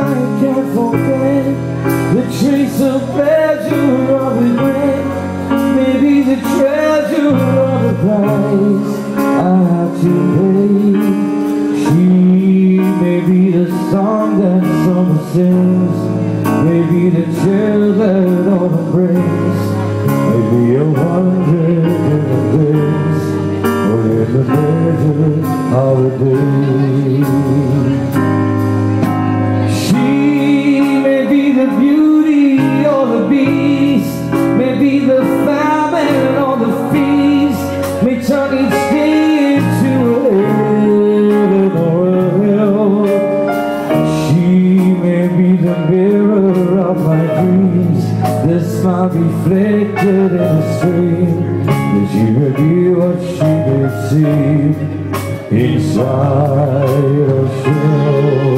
I can't forget the trace of pleasure of regret. Maybe the treasure of the price I have to pay. She may be the song that summer sings. Maybe the chill that autumn brings. Maybe a hundred different things. Or in the measure of a day. Dreams, the smile reflected in the stream, that she be what she may see inside a shell.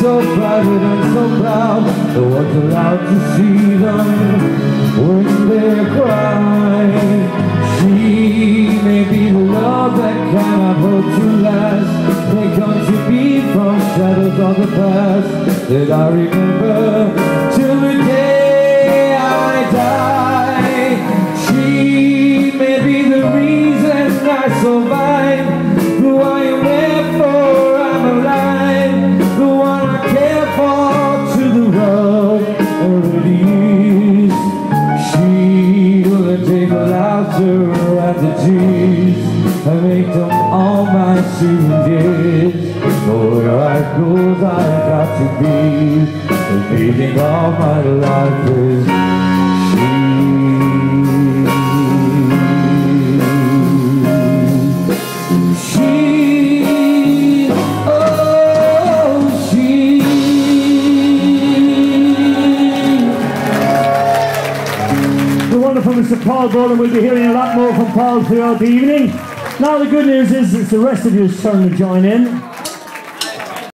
So private and so proud. No one's allowed to see them when they cry She may be the love that cannot hope to last. May come to be from shadows of the past That I remember And make them all my souvenirs For where I go I got to be The meaning of my life is oh, wonderful Mr. Paul Boland. We'll be hearing a lot more from Paul throughout the evening. Now the good news is it's the rest of you you's turn to join in.